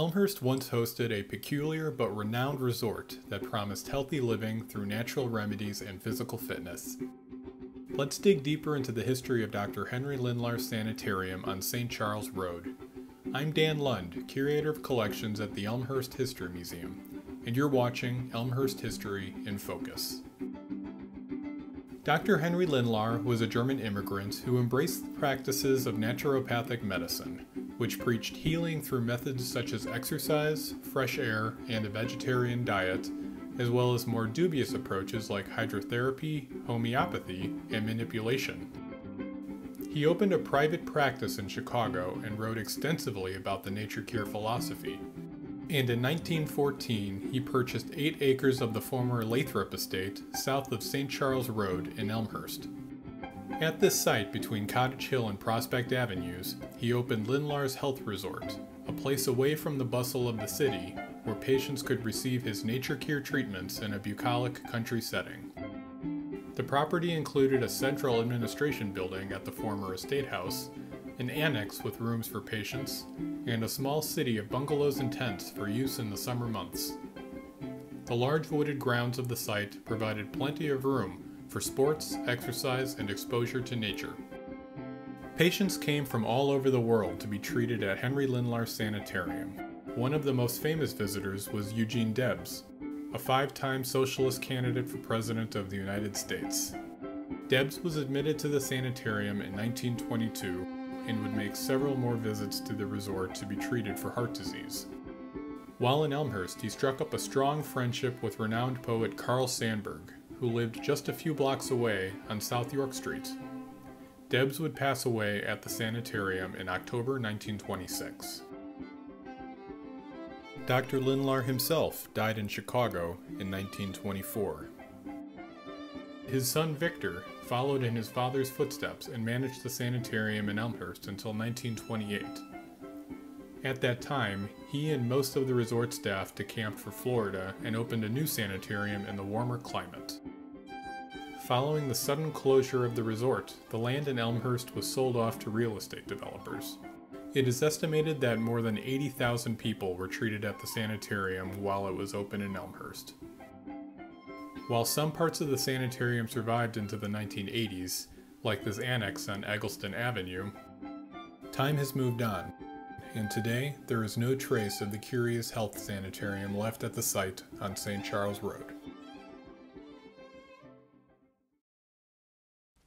Elmhurst once hosted a peculiar but renowned resort that promised healthy living through natural remedies and physical fitness. Let's dig deeper into the history of Dr. Henry Lindlahr Sanitarium on St. Charles Road. I'm Dan Lund, Curator of Collections at the Elmhurst History Museum, and you're watching Elmhurst History in Focus. Dr. Henry Lindlahr was a German immigrant who embraced the practices of naturopathic medicine, which preached healing through methods such as exercise, fresh air, and a vegetarian diet, as well as more dubious approaches like hydrotherapy, homeopathy, and manipulation. He opened a private practice in Chicago and wrote extensively about the nature cure philosophy, and in 1914 he purchased eight acres of the former Lathrop estate south of St. Charles Road in Elmhurst. At this site between Cottage Hill and Prospect Avenues, he opened Lindlahr's Health Resort, a place away from the bustle of the city where patients could receive his nature cure treatments in a bucolic country setting. The property included a central administration building at the former estate house an annex with rooms for patients, and a small city of bungalows and tents for use in the summer months. The large wooded grounds of the site provided plenty of room for sports, exercise, and exposure to nature. Patients came from all over the world to be treated at Henry Lindlahr Sanitarium. One of the most famous visitors was Eugene Debs, a five time socialist candidate for President of the United States. Debs was admitted to the sanitarium in 1922 and would make several more visits to the resort to be treated for heart disease. While in Elmhurst, he struck up a strong friendship with renowned poet Carl Sandburg, who lived just a few blocks away on South York Street. Debs would pass away at the sanitarium in October 1926. Dr. Lindlahr himself died in Chicago in 1924. His son Victor followed in his father's footsteps and managed the sanitarium in Elmhurst until 1928. At that time, he and most of the resort staff decamped for Florida and opened a new sanitarium in the warmer climate. Following the sudden closure of the resort, the land in Elmhurst was sold off to real estate developers. It is estimated that more than 80,000 people were treated at the sanitarium while it was open in Elmhurst. While some parts of the sanitarium survived into the 1980s, like this annex on Eggleston Avenue, time has moved on, and today there is no trace of the Curious Health Sanitarium left at the site on St. Charles Road.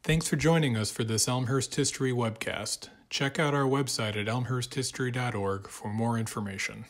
Thanks for joining us for this Elmhurst History webcast. Check out our website at elmhursthistory.org for more information.